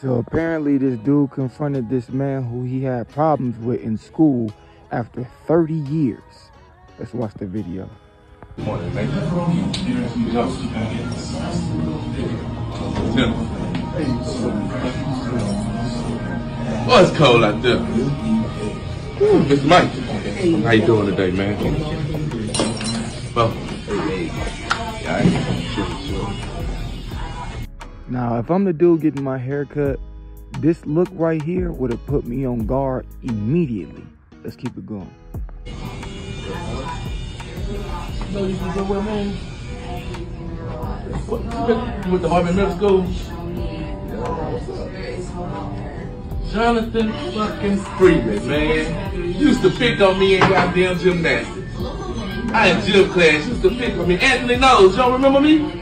So apparently this dude confronted this man who he had problems with in school after 30 years. Let's watch the video. Oh, it's cold out there. Ooh, Mr. Mike, how you doing today, man? Well, Now, if I'm the dude getting my hair cut, this look right here would have put me on guard immediately. Let's keep it going. know you can go well, man. What, you went to Harvard Middle School? Jonathan fucking Freeman, man. Used to pick on me in goddamn gymnastics. I in gym class used to pick on me. Anthony knows. Y'all remember me?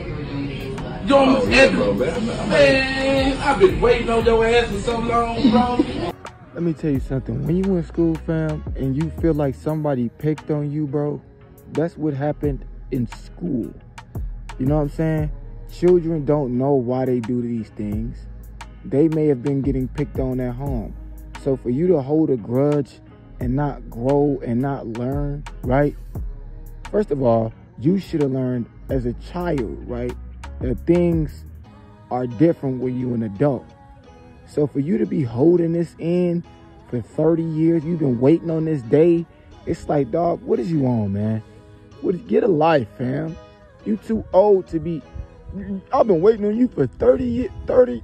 You don't Anthony? Man, I've been waiting on your ass for so long, bro. Let me tell you something. When you in school, fam, and you feel like somebody picked on you, bro, that's what happened in school. You know what I'm saying? Children don't know why they do these things. They may have been getting picked on at home. So for you to hold a grudge and not grow and not learn, right? First of all, you should have learned as a child, right? That things are different when you're an adult. So for you to be holding this in for 30 years, you've been waiting on this day. It's like, dog, what is you on, man? What get a life, fam. You too old to be. I've been waiting on you for 30 years. 30.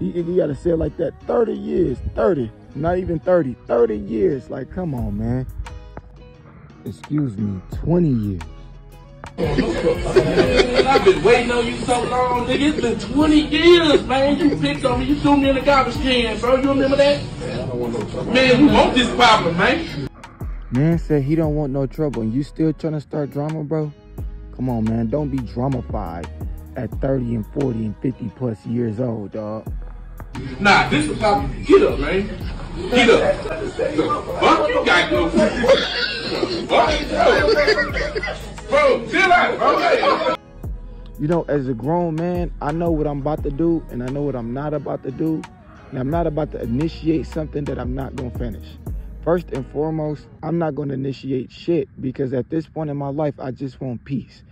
You, you gotta say it like that. 30 years. 30. Not even 30. 30 years. Like, come on, man. Excuse me. 20 years. Man, I've been waiting on you so long, nigga. It's been 20 years, man. You picked on me. You threw me in the garbage can, bro. You remember that? Man, who want this problem, man. Man said he don't want no trouble, and you still trying to start drama, bro? Come on, man. Don't be dramafied at 30 and 40 and 50 plus years old, dog. Nah, this is problem. Get up, man. Get up. The fuck you got going? Fuck, bro. You know, as a grown man, I know what I'm about to do, and I know what I'm not about to do. And I'm not about to initiate something that I'm not going to finish. First and foremost, I'm not going to initiate shit because at this point in my life, I just want peace.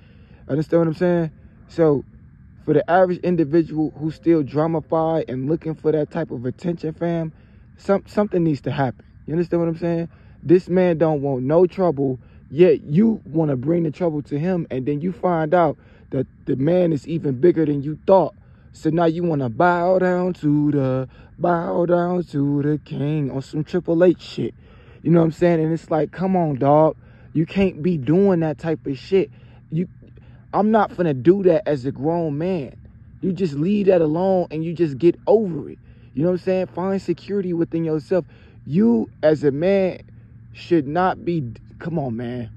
Understand what I'm saying? So, for the average individual who's still dramafied and looking for that type of attention, fam, some, something needs to happen. You understand what I'm saying? This man don't want no trouble, yet you want to bring the trouble to him, and then you find out that the man is even bigger than you thought. So now you want to bow down to the, bow down to the king on some Triple H shit. You know what I'm saying? And it's like, come on, dog. You can't be doing that type of shit. You, I'm not finna do that as a grown man. You just leave that alone and you just get over it. You know what I'm saying? Find security within yourself. You as a man should not be, come on, man.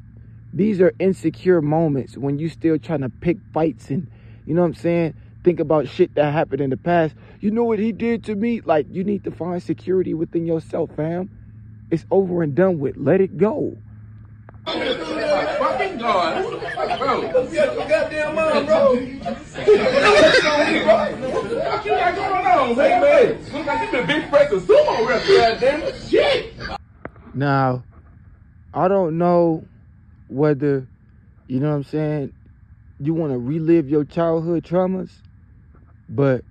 These are insecure moments when you still trying to pick fights and, you know what I'm saying? Think about shit that happened in the past. You know what he did to me? Like, you need to find security within yourself, fam. It's over and done with. Let it go. Fucking God. Bro. Goddamn mom, bro. What you got going on, man? man? Look like you been big press a sumo wrestler, goddamn. Shit. Now, I don't know whether, you know what I'm saying, you want to relive your childhood traumas, but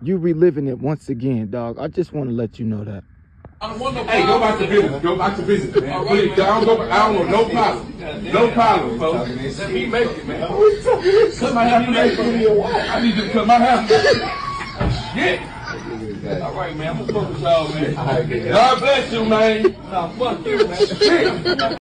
you reliving it once again, dog. I just want to let you know that. Hey, go back to business. Go back to business, man. Please, I don't, go, I don't want no problem. No problem, folks. Let me make it, man. Cut my hair today. I need you to cut my hair. Shit. All right, man. I'm gonna fuck with y'all, man. God bless you, man. Nah, fuck you, man.